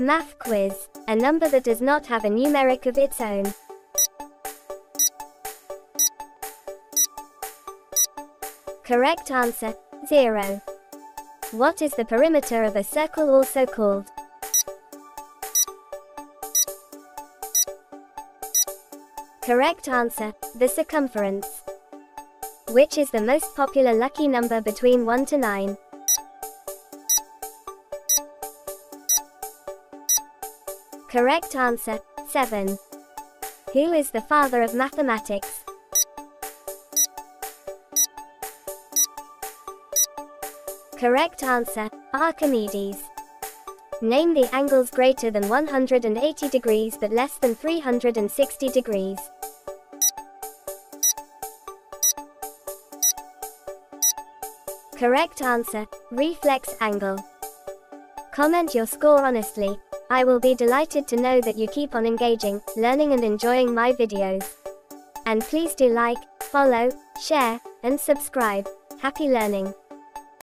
Math quiz. A number that does not have a numeric of its own. Correct answer, 0. What is the perimeter of a circle also called? Correct answer, the circumference. Which is the most popular lucky number between 1 to 9? Correct answer, 7. Who is the father of mathematics? Correct answer, Archimedes. Name the angles greater than 180 degrees but less than 360 degrees. Correct answer, reflex angle. Comment your score honestly. I will be delighted to know that you keep on engaging, learning and enjoying my videos. And please do like, follow, share, and subscribe. Happy learning!